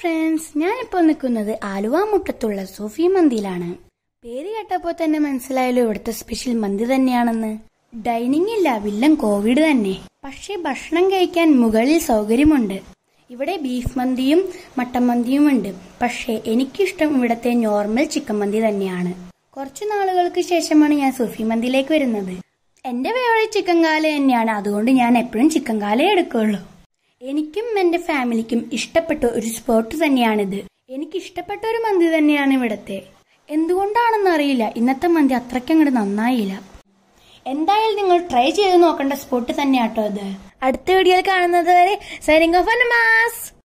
Friends ഞാനിപ്പോൾ നിൽക്കുന്നത് ആലുവ മുട്ടത്തുള്ള സൂഫി മന്തിയിലാണ് പേര് കേട്ടപ്പോൾ തന്നെ മനസ്സിലായല്ലോ ഇവിടുത്തെ സ്പെഷ്യൽ മന്തി തന്നെയാണെന്ന്. ഡൈനിങ് ഇല്ല വില്ലൻ കോവിഡ് തന്നെ. പക്ഷേ ഭക്ഷണം കഴിക്കാൻ മുകളിൽ സൗകര്യമുണ്ട്. ഇവിടെ ബീഫ് മന്തിയും മട്ടൻ മന്തിയും ഉണ്ട്. പക്ഷേ എനിക്കിഷ്ടം ഇവിടത്തെ നോർമൽ ചിക്കൻ മന്തി തന്നെയാണ്. കുറച്ചു നാളുകൾക്ക് ശേഷമാണ് ഞാൻ സൂഫി മന്തിയിലേക്ക് വരുന്നത്. എന്റെ ഫേവറേറ്റ് ചിക്കൻ കാല തന്നെയാണ്. അതുകൊണ്ട് ഞാൻ എപ്പോഴും ചിക്കൻ കാലേ എടുക്കുള്ളൂ. എനിക്കും എന്റെ ഫാമിലിക്കും ഇഷ്ടപ്പെട്ട ഒരു സ്പോട്ട് തന്നെയാണിത്. എനിക്ക് ഇഷ്ടപ്പെട്ട ഒരു മന്തി തന്നെയാണ് ഇവിടത്തെ. എന്തുകൊണ്ടാണെന്ന് അറിയില്ല. ഇന്നത്തെ മന്തി അത്രയ്ക്ക് അങ്ങോട്ട് നന്നായില്ല. എന്തായാലും നിങ്ങൾ ട്രൈ ചെയ്ത് നോക്കേണ്ട സ്പോട്ട് തന്നെയാട്ടോ അത്. അടുത്ത വീഡിയോയിൽ കാണുന്നത് വരെ സൈനിങ് ഓഫ് മാസ്!